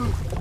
Ooh.